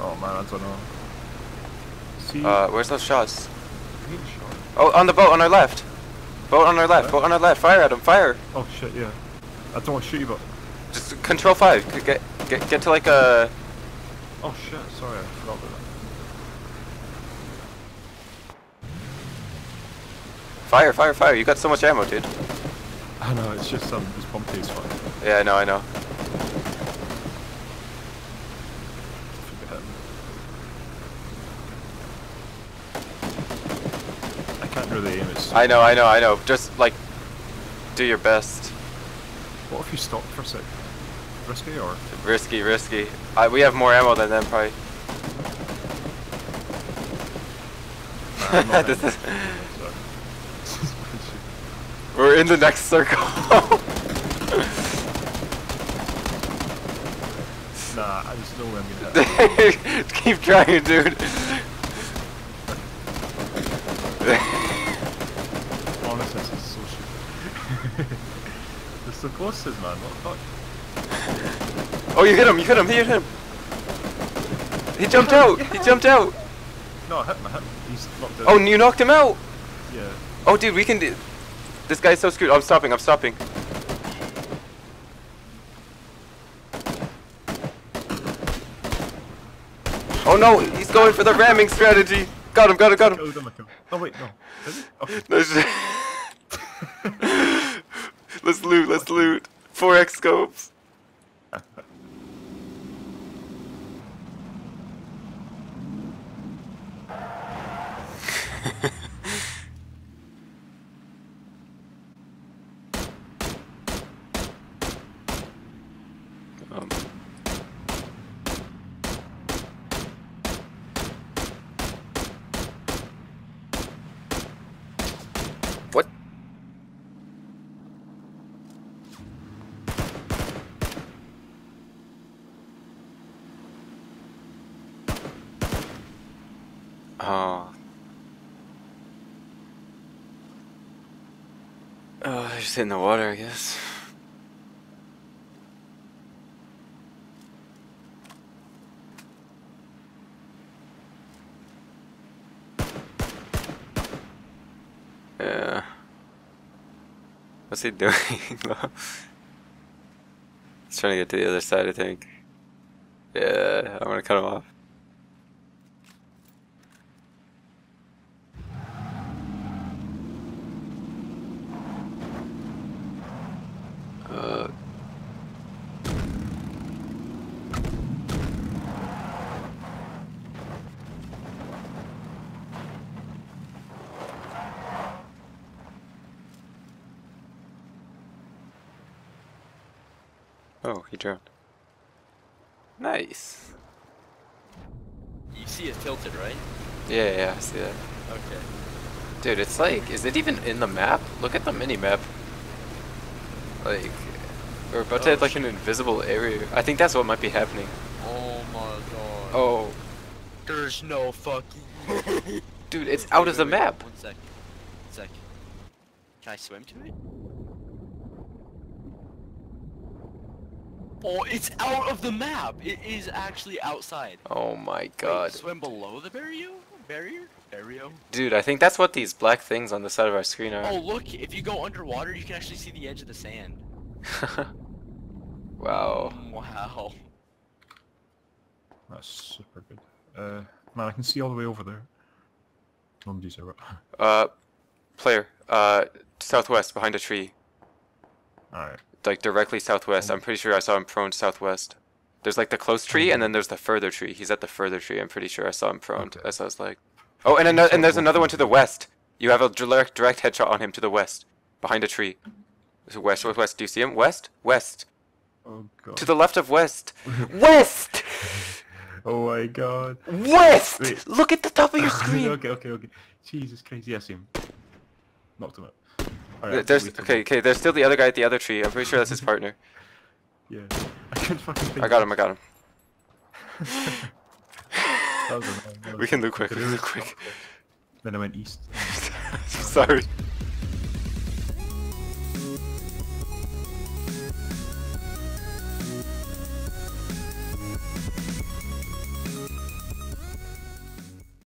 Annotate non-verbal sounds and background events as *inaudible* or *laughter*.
Oh man, I don't know. See, Uh, where's those shots? shot. Oh, on the boat on our left. Boat on our left. Boat on our left. Fire at him. Fire. Oh shit, yeah. I don't want to shoot you, but. Just control five. Get get get to like a. Oh shit, sorry, I forgot about that. Fire, fire, fire. You got so much ammo, dude. I know, it's just um, pump is fine. Yeah, I know, I know. I aim. I know, I know, I know. Just like, do your best. What if you stopped for a sec? Risky or? Risky, risky. I, we have more ammo than them, probably. Nah, This *laughs* is- *laughs* We're in the next circle. *laughs* nah, I just know where I'm gonna hit. Keep trying, dude. Honestly, this is so stupid. They're so close to us, man. What the fuck? oh, you hit him! You hit him! You hit him! He jumped oh, out! He jumped out! No, I hit him, I hit him. He's knocked out. Oh, you knocked him out! yeah. Oh, dude, we can do. This guy's so screwed. I'm stopping. I'm stopping. Oh no, he's going for the ramming strategy. Got him. Got him. Got him. Killed him, I killed him. Oh wait, no. Did he? Okay. Let's, loot. Let's loot. 4x scopes. *laughs* um. Oh. Oh, they're just in the water, I guess. Yeah. What's he *laughs* doing? He's trying to get to the other side, I think. Yeah, I'm gonna cut him off. Uh, oh, he drowned. Nice. You see it tilted, right? Yeah, yeah, I see that. Okay. Dude, it's like, is it even in the map? Look at the mini map. Like, we're about to Oh, hit like an oh, invisible area. I think that's what might be happening. Oh my god. Oh, There's no fucking. *laughs* dude, it's out Wait, of the wait, wait, map. One sec. One sec. Can I swim to it? Oh, it's out of the map! It is actually outside. Oh my Wait, god. swim below the barrier? Barrier? Barrier? Dude, I think that's what these black things on the side of our screen are. Oh, look! If you go underwater, you can actually see the edge of the sand. *laughs* wow. Wow. That's super good. Uh, man, I can see all the way over there. Nobody's ever. Uh, player, uh, southwest behind a tree. Alright. Like directly southwest. I'm pretty sure I saw him prone southwest. There's like the close tree and then there's the further tree. He's at the further tree. I'm pretty sure I saw him prone Okay. as I was like. Oh, and another, and there's another one to the west. You have a direct direct headshot on him to the west, behind a tree. So west, west, west. Do you see him? West, west. Oh god. To the left of west. west, *laughs* Oh my god. west. Wait. Look at the top of your *laughs* screen. okay, okay, okay. Jesus Christ, yes, him. Knocked him out. Oh, right, there's okay, okay. There's still the other guy at the other tree. I'm pretty sure that's his *laughs* partner. yeah, I can't fucking think. I got him. I got him. *laughs* we can look quick. We can look quick. Then I went east. *laughs* Sorry.